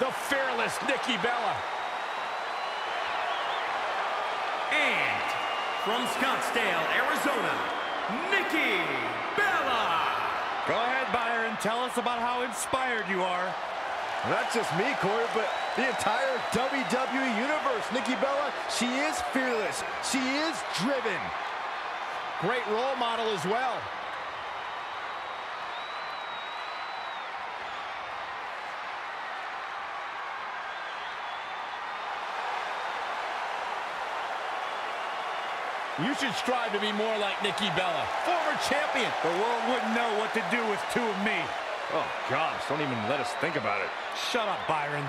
the fearless Nikki Bella. And from Scottsdale, Arizona, Nikki Bella. Go ahead, Byron. Tell us about how inspired you are. Not just me, Corey, but the entire WWE Universe. Nikki Bella, she is fearless. She is driven. Great role model as well. You should strive to be more like Nikki Bella, former champion. The world wouldn't know what to do with two of me. Oh, gosh, don't even let us think about it. Shut up, Byron.